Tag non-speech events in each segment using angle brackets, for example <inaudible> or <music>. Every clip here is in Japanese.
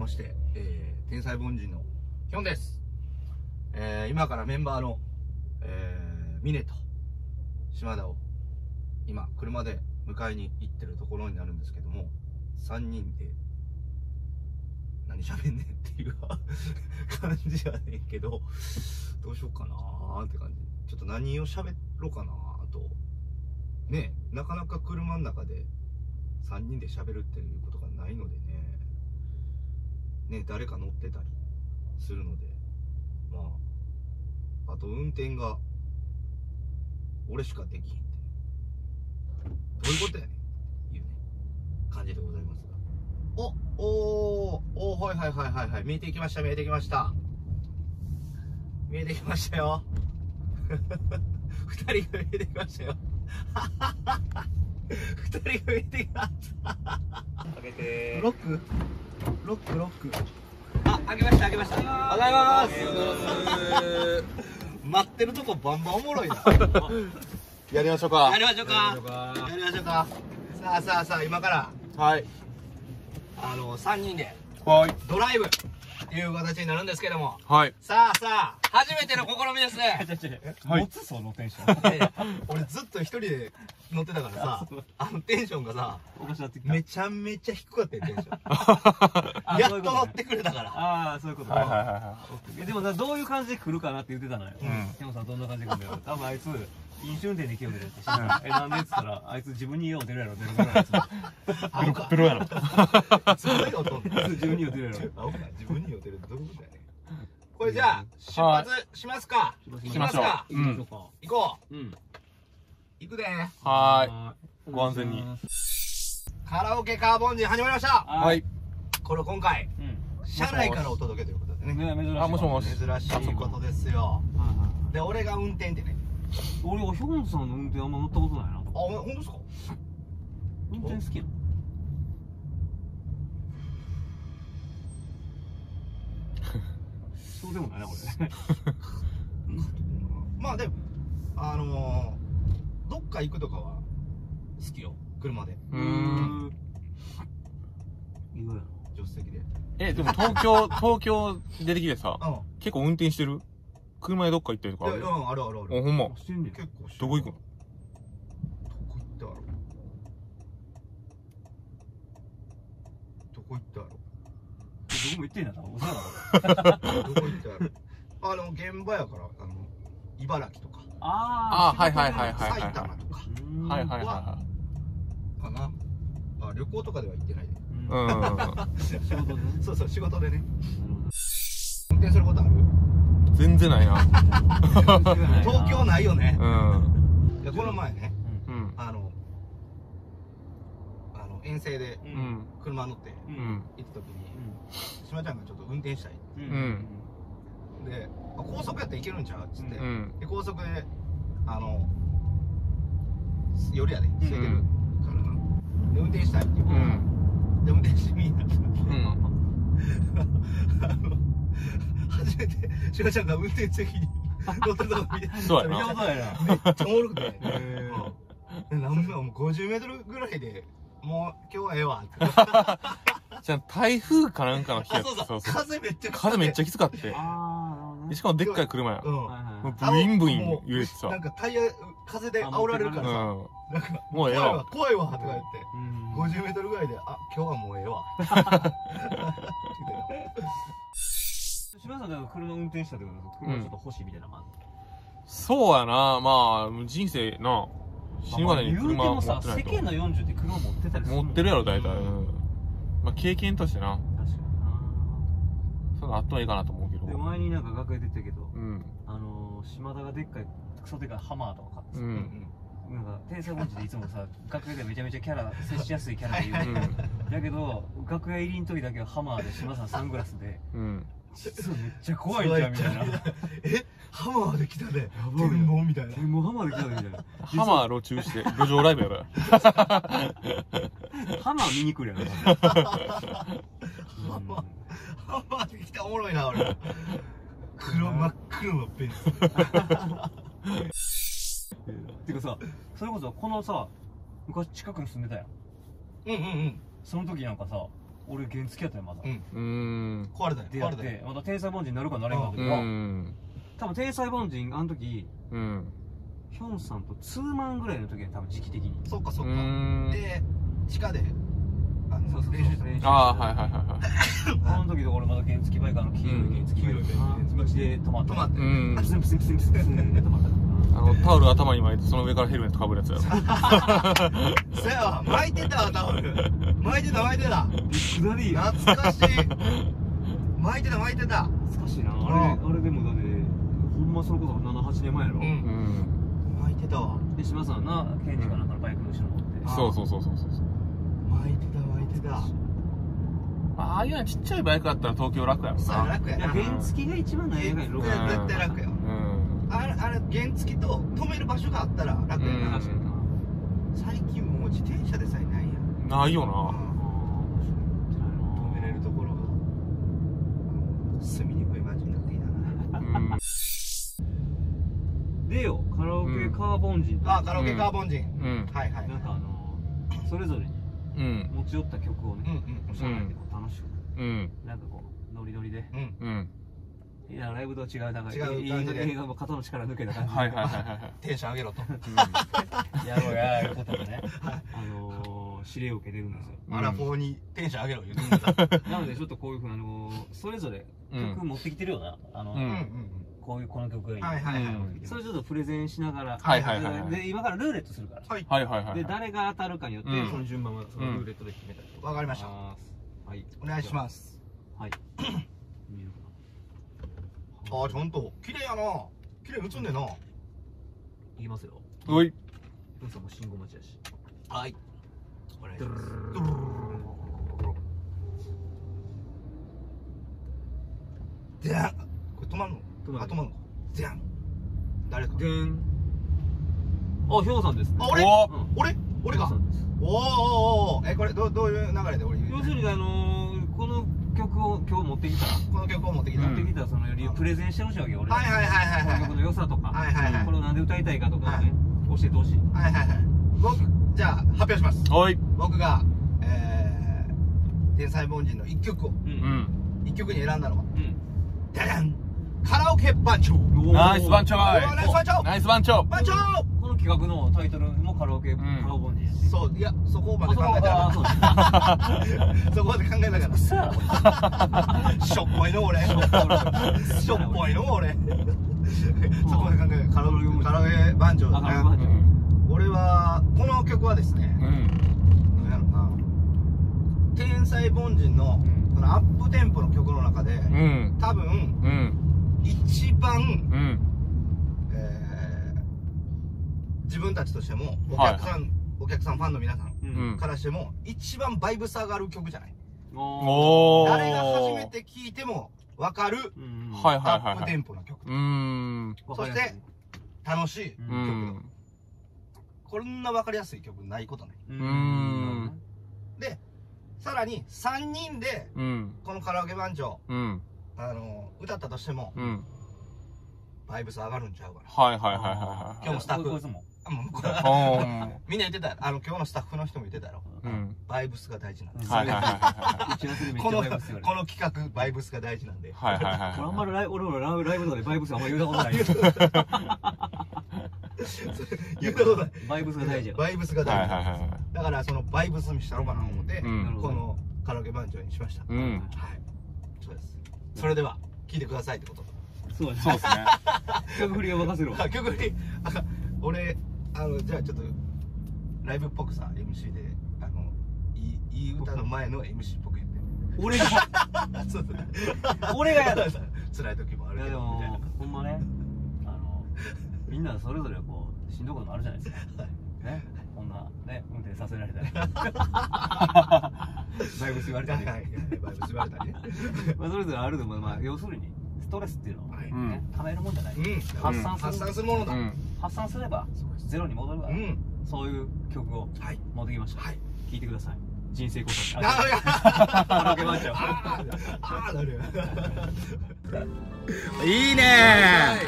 まして、えー、天才凡人のヒョンです。えー、今からメンバーの、えー、ミネと島田を今車で迎えに行ってるところになるんですけども、3人で何喋んねんっていう <laughs> 感じやねんけど、どうしようかなーって感じ。ちょっと何を喋ろうかなーと。ねなかなか車の中で3人で喋るっていうことがないのでね。ね誰か乗ってたりするので。まあ、あと運転が俺しかできひんって。どういうことやねんいうね、感じでございますが。お、おー、おー、はいはいはいはいはい。見えてきました、見えてきました。見えてきましたよ。<laughs> 二人が見えてきましたよ。<laughs> 二人が見えてきました。開けてロック？ロックロック。あ、開けました開けました。おはようございます。待ってるとこバンバンおもろいな。<laughs> やりましょうか。やりましょうか。やりましょうか。さあさあさあ、今から、はい。あの、三人で。はい。ドライブ。という形になるんですけども。はい。さあさあ、初めての試みですね。<laughs> はい。持つそのテンション。いやいや俺ずっと一人で乗ってたからさ、あのテンションがさ、おかしなってきた。めちゃめちゃ低かったよ、テンション。あやっと乗ってくれたから。ああそういうことはいはいはいでもなどういう感じで来るかなって言ってたのよ。うん。山さんどんな感じで来るんだよ。多分あいつ飲酒運転で来ようでって知らえなんでっつったらあいつ自分に家を出るやろ出るからあいつあおかプロやろ。すごい音んだ自分に家を出るやろ。あおか <laughs> 自分に酔ってるってどういうことやねん。これじゃあ、出発しますか？行きましょう。か？うん。行こう。行くで。はーい。ご安全に。カラオケカーボンジ始まりました。ははい。これ今回、うん。車内からお届けということでね。ね珍しいあもしもし珍しいことですよ。で、俺が運転ってね。俺はヒョンさんの運転あんま乗ったことないなあ、ほんとですか？運転好きやん <laughs> そうでもないなこれ <laughs> まあでも、あのー、どっか行くとかは好きよ。車で。うーん意外や助手席で。えでも東京東京出てきてさうん。結構運転してる？車でどっか行ったりとかある？いやうん、あるあるある。おほんま？結構どこ行くのどこ行ったやろどこ行ったやろ？どこも行ってんだ多分嘘やろ？どこ行ったやろ？<laughs> あの現場やからあの茨城とか。ああはいはいはいはい埼玉とか。うんはいはいはいはかな。あ旅行とかでは行ってないで。うん。<laughs> いうん仕事でね。そうそう仕事でね運転することある？全然ないな。東京ないよね。うん。この前ねうん。あのあの遠征で車乗って行った時に島ちゃんがちょっと運転したいうん。うん。であ高速やったらいけるんちゃうっつって、うん。で高速であの夜やでん。空いてるからな、で運転したいっていううから、んで運転してみんなってなって、うんあの初ちゃんが運転席に。乗ってるとこ見て。そうやな。見たことないな。めっちゃおもろくて、へーうん。で何分もう50メートルぐらいでもう今日はええわ。ってじゃあ台風かなんかの日や。ったそう。そう風めっちゃ風めっちゃきつかって。しかもでっかい車や。うん。ブインブイン揺れてさ。なんかタイヤ風で煽られるからさ、うん。なんかもうええわ。怖いわ怖いわとか言って、うん。50メートルぐらいで、あ、今日はもうええわ。<laughs> 島さん車運転したってこと車ちょっと欲しいみたいな感じそうやな。まあ人生な死ぬまでに言うて車持もさってないと世間の。40って車持ってたりする持ってるやろ大体ううんんまあ経験としてな。確かにそんなあってもいいかなと思うけど。なで前になんか楽屋出てたけどうん。あのー島田がでっかいクソでかいハマーとか買ってさ。うん。なんか天才ボンチでいつもさ楽屋でめちゃめちゃキャラ接しやすいキャラで言ううん。だけど楽屋入りの時だけはハマーで島さんサングラスで。うんめっちゃ怖いんじゃんみたいなえ、ハマーで来たね。ばい天望みたいな。もうハマーで来たみたいなハマー路中して路上ライブやろ <laughs> ハマー見に来るやろハマー、ハマーで来たおもろいな、俺。黒、真っ黒のペンス。<laughs> てかさそれこそこのさ昔近くに住んでたやんうんうんうん。その時なんかさ俺原付きやったよまだうんうーん。壊れたよ出会っ壊れたよてまた天才凡人になるかなれんかのう時はん。多分天才凡人あの時うん。ヒョンさんとツーマンぐらいの時は多分時期的にうそっかそっかーん。で地下であのそうそうそう練習しああ、はいはいはいはい。<laughs> あの時と俺まだ原付バイクあの黄色い原付バイク黄色い原付バイク道で止まった止まってうんプ。スンプスンプスンプスンプスンで止まったあの、タオル頭に巻いて、その上からヘルメットかぶるやつやろ。<laughs> そやわ巻いてたわタオル巻いてた巻いてた。下り。懐かしい。巻いてた巻いてた。懐かしいな。あれあれでもだってほんまそれこそ78年前やろ、うん。うん。巻いてたわ。で島さんなケンジかなんかのバイクの後ろ乗って。あそうそうそうそうそう。巻いてた巻いてた。ああいうのちっちゃいバイクだったら東京楽やろそうやな。楽やな原付が一番ないやかいロいや絶対楽よ。うん。あれあれ原付と止める場所があったら楽やな。最近もう自転車でさえないよな。止めれるところが住みにくい街になってきたなうん。<laughs> でよカラオケカーボン人とあカラオケカーボン人、うん。はいはいなんかあのそれぞれにうん。持ち寄った曲をね、うんうんおしゃれでこう楽しくうん。なんかこうノリノリでうんうん。いやライブとは違うなんか違う感じで映画も肩の力抜けた感じはいはいはいはい。<laughs> テンション上げろと <laughs> やろうやいうことでねあのー指令を受けてるんですよ。うん。アラフォーにテンション上げろ言うてんだ。<laughs> なのでちょっとこういうふうなあのそれぞれ曲持ってきてるよな、あの、うんうんうん。こういうこの曲がいい、はいはいはい、うん。それちょっとプレゼンしながら、はいはいはいはい。で今からルーレットするから、はい。はいはいはい。で誰が当たるかによって、うん。その順番はそのルーレットで決めたりとわかりました。はい。お願いします。はい。見えるかあーちゃんと。綺麗やな。綺麗に映んねんな。いきますよ。おい。ふん。さん。も信号待ちやしはいお願いします。でんこれ止まんの止まるあ止まんのかでん誰かでんあひょうさんです。あ俺うん俺俺かひょうさんです。おーおーおえこれどうどういう流れで俺言う要す。るにあのー、この曲を今日持ってきたこの曲を持ってきた、うん持ってきたその理由プレゼンしてほしいわけよ俺はいはいはいはいはいこの曲の良さとか、はいはいはいこれをなんで歌いたいかとかをね、教えてほしいはいはいはい僕じゃあ発表します。おい。僕がえー、天才凡人の1曲をううん。ん。1曲に選んだのはうん。ダダンカラオケ番長。ナイス番長おーナイス番長。ナイス番長。番長。この企画のタイトルもカラオケ、ん。カラオボンジそういやそこまで考えたあそうですそこまで考えたから。嘘やろこしょっぽいの俺。れしょっぽいの俺。そこまで考えたカラオケカラオケ番長あカラオケだね番長俺はこの曲はですねうん。なんやろな天才凡人のこのアップテンポの曲の中でうん。多分うん。一番うん。えー自分たちとしてもお客さん、お客さんファンの皆さんからしても一番バイブス上がる曲じゃない。誰が初めて聴いても分かるうんはいはいアップテはいはい。ンポの曲うーん。わかりやすい楽しい、うんうん。こんな分かりやすい曲ないことないうんんでさらに3人でうん。このカラオケ番長うん。あの歌ったとしてもうん。バイブス上がるんちゃうかなはいはいはいはい今日もスタッフもあもう。みんな言ってたあの今日のスタッフの人も言ってたやろうん。うん。バイブスが大事なんです、はいはいはいこのこの企画バイブスが大事なんでい。はいはいはいこれあんまはりライ俺らライブライブとかでバイブスあんま言うたことないよ <laughs> <laughs> 言ったことない。バイブスが大事やバイブスが大事。はいはいはい。だからそのバイブスにしたろうかな思って、このカラオケ番長にしました、うん。はい。そうです。それでは聴いてくださいってこと。そうですね。<laughs> 曲振りを任せるわあ曲にあ俺あのじゃあちょっとライブっぽくさ MC であのいいいい歌の前の MC っぽく言って。俺が。<laughs> そう俺がやだ辛い時もあるけどみたいな。もほんまね。あのみんなそれぞれこうしんどいこともあるじゃないですか。ね？こんなね運転させられたり。<laughs> バイブス言われたり、バイブス言われたりね。<laughs> まあ、それぞれあるでも、まあ、要するにストレスっていうのは、はい。ね溜めるもんじゃない、うん。発散する。発散するものだ、うん。発散すればゼロに戻るから、うん。そういう曲をはい。持ってきました、はい。聴いてください。人生交差あああなる。<laughs> い。いね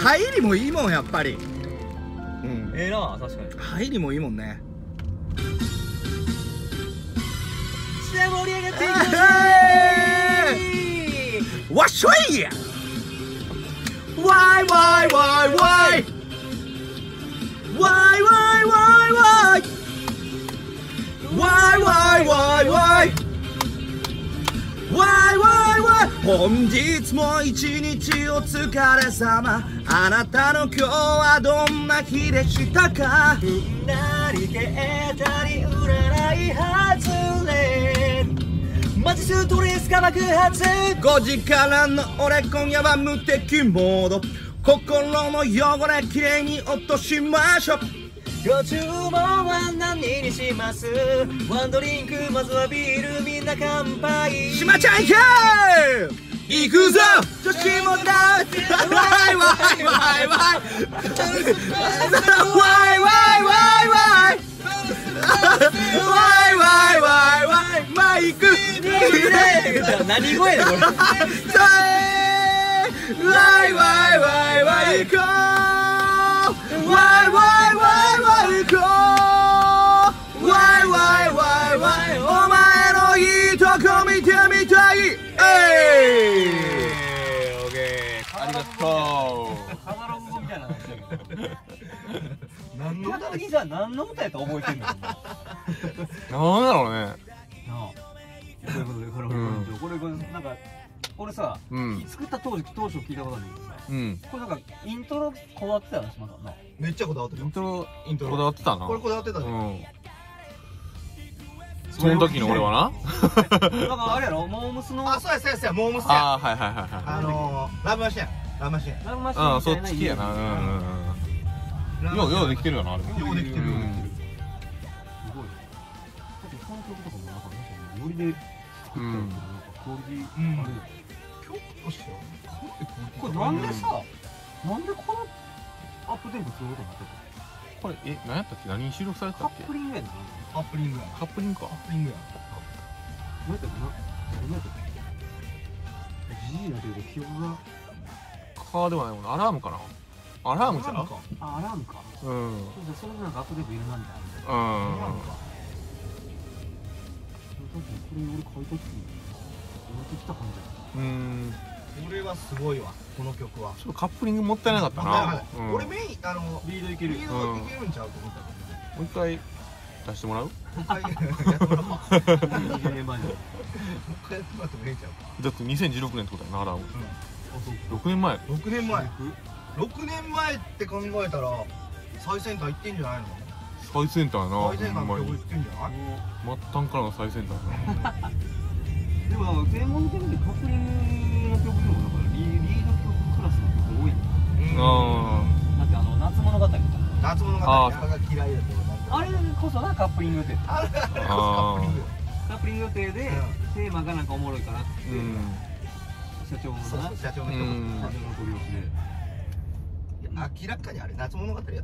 入りもいいもんやっぱり。うん。ええな確かに。入りもいいもんね。盛り上がっていきましょうわっしょいわいわいわいわい。わいわいわいわい。わいわいわいわい本日も一日お疲れ様。あなたの今日はどんな日でしたか？なり消えたり占い外れ。マジストレスが爆発。5時からの俺今夜は無敵モード。心の汚れきれいに落としましょうご注文は何にします？ワンドリンクまずはビールみんな乾杯。しまちゃんいけ行くぞ！女子もだわいわいわい。わいわいわいわいわい。わいわいわいわい。マイク何声だこ <laughs> れ。わいわいわいわい行こうわいわいわいわい行こうわいわいわいわいお前のいいとこ見てみたい。えいオッケありがとカナログみたいな話だけど何の逆にさ何の歌やと覚えてんのうなんだろうねなあということでこれ、うんこれこれなんか俺さうん作った当時当初聞いたことあるうん。これなんかイントロこだわってたよな島さんな。めっちゃこだわってるイントロイントロ。こだわってたな。これこだわってたうじゃんんその時の俺はな。<laughs> なんかあれやろ？モームスのあそうやそうやそうやモームスや。ああはいはいはいはいあのーラブマシンやラブマシンラブマシンうんそみたいなっち系やな。うんうんうんようようできてるよなあれ。もようできてるよ。うできてるすごい。だってこの曲とかもなんか確かにノリで作ったらなんかクオリティあるよ曲としてはこれなんでさなんでこのアップテンポ作ろうと思ってこれえ何やったっけ？何に収録されてたカたっけ？ップリングやんな。カップリングやカップリングか。カップリングや何やったっけな？何やったっけ？じじいだけど記憶が。カーではないもんな。アラームかな。アラームじゃんなんか。あアラームか。うん。うんそれでなんかアップデートいるなみたいな。なん。か。確かにこれ俺買いた時持ってきた感じだうん。これはすごいわこの曲は。ちょっとカップリングもったいなかったな。うんもう俺メインあのリードいける。リードいけるんちゃうと思ったけど一回出してもらうもう一回やってもらおう？もう一回やっても20年前にらってもええんちゃうか。だって2016年ってことやなアラームあそう6年前。6年前。6年前って考えたら最先端行ってんじゃないの？最先端やな。最先端の曲行ってんじゃない？末端からの最先端やな。<laughs> でも専門的にカップリングこそなカップリング予定あれカあップリングよカップリング予定で、うテーマがなんかおもろいからって社長のな。そうそう社長の人。うん。社長のご了承で。明らかにあれ夏物語やったよ。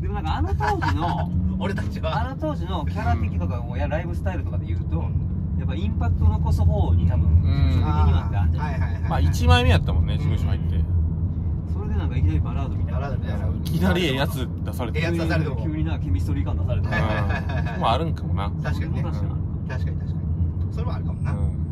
でもなんかあの当時の <laughs> 俺たちは。あの当時のキャラ的とかやライブスタイルとかで言うとやっぱインパクトを残す方に多分ん。職的にはってあるんじゃないはいはいはい。まあ1枚目やったもんね事務所入ってなんかいきなりバラードみたいな。バラードみたいな。いきなりええやつ出されてええやつ出されても急になケミストリー感出されて。はいはいはいはいはいまああるんかもな。確かにね。確かに確かに確かに。それはあるかもな、うん